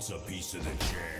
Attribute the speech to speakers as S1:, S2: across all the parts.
S1: wants a piece of the champ?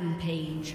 S2: Rampage.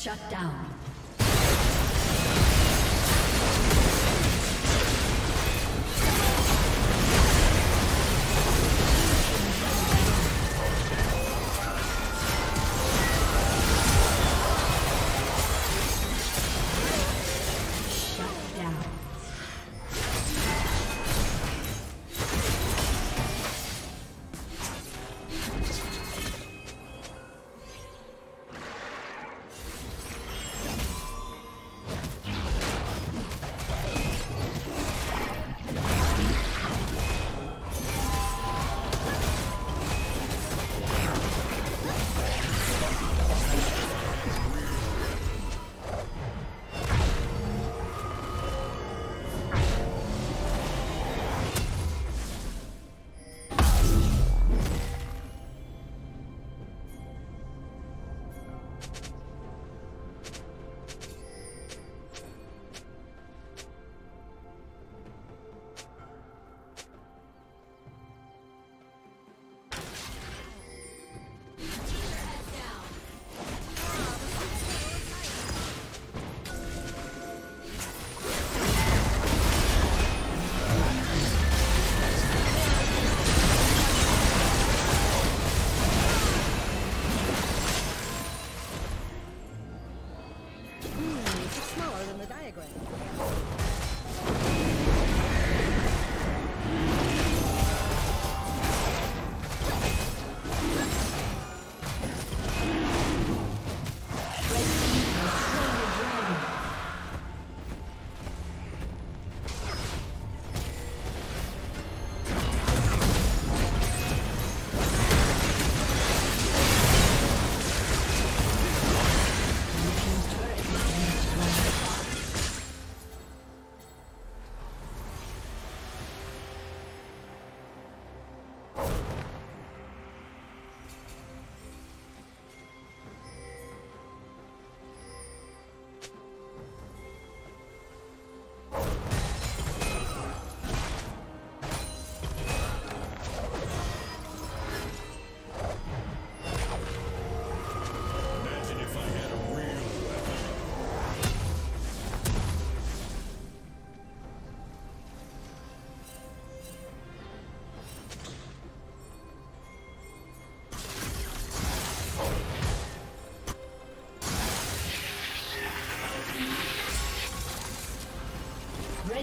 S2: Shut down.